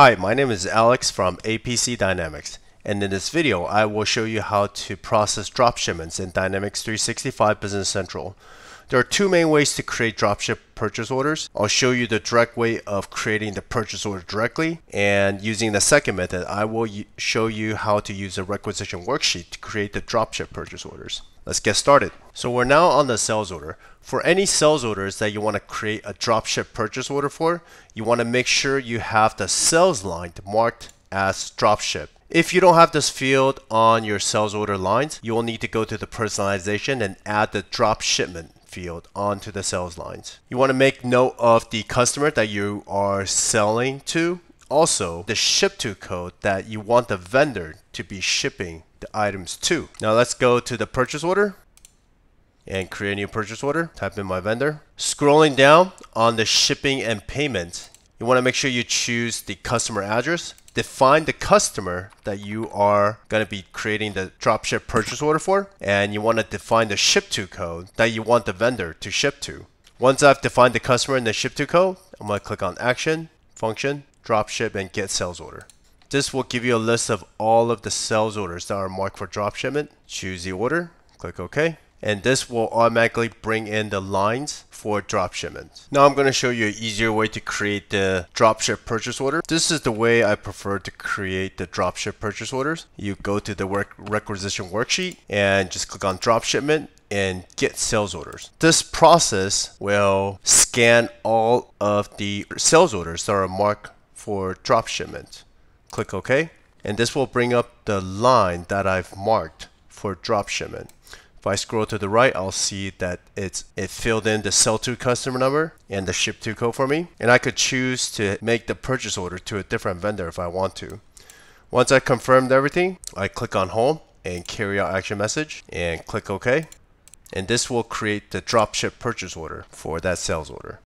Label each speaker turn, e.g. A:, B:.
A: Hi, my name is Alex from APC Dynamics and in this video I will show you how to process drop shipments in Dynamics 365 Business Central. There are two main ways to create dropship purchase orders. I'll show you the direct way of creating the purchase order directly and using the second method I will show you how to use a requisition worksheet to create the dropship purchase orders. Let's get started. So we're now on the sales order. For any sales orders that you want to create a dropship purchase order for, you want to make sure you have the sales line marked as dropship. If you don't have this field on your sales order lines, you will need to go to the personalization and add the drop shipment field onto the sales lines. You want to make note of the customer that you are selling to. Also, the ship to code that you want the vendor to be shipping the items to. Now let's go to the purchase order and create a new purchase order. Type in my vendor. Scrolling down on the shipping and payment, you want to make sure you choose the customer address. Define the customer that you are going to be creating the dropship purchase order for, and you want to define the ship to code that you want the vendor to ship to. Once I've defined the customer and the ship to code, I'm going to click on action, function, dropship, and get sales order. This will give you a list of all of the sales orders that are marked for drop shipment. Choose the order, click OK. And this will automatically bring in the lines for drop shipment. Now I'm going to show you an easier way to create the dropship purchase order. This is the way I prefer to create the dropship purchase orders. You go to the work requisition worksheet and just click on drop shipment and get sales orders. This process will scan all of the sales orders that are marked for drop shipment. Click OK. And this will bring up the line that I've marked for drop shipment. If I scroll to the right, I'll see that it's it filled in the sell to customer number and the ship to code for me. And I could choose to make the purchase order to a different vendor if I want to. Once I confirmed everything, I click on home and carry out action message and click OK. And this will create the dropship purchase order for that sales order.